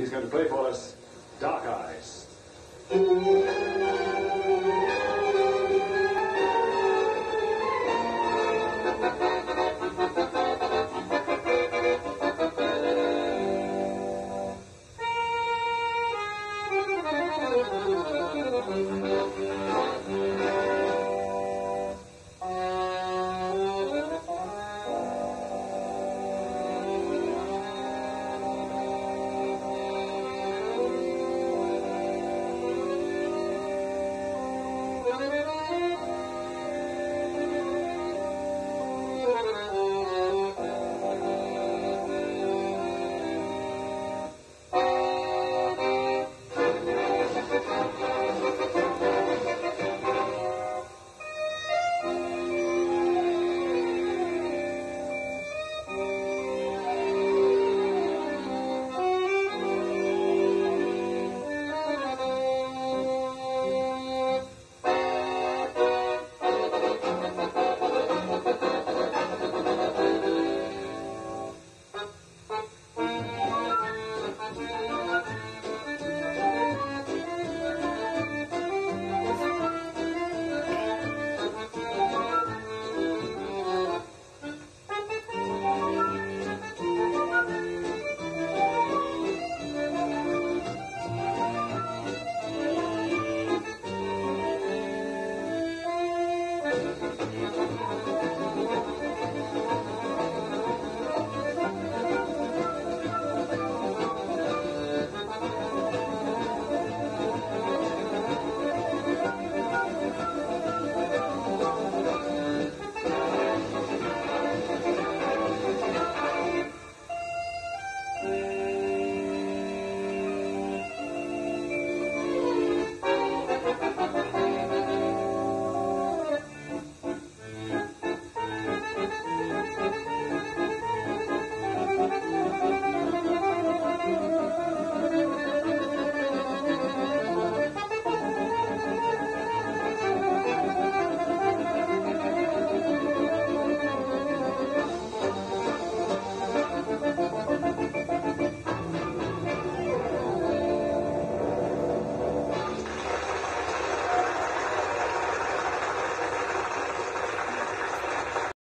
he's going to play for us Dark Eyes.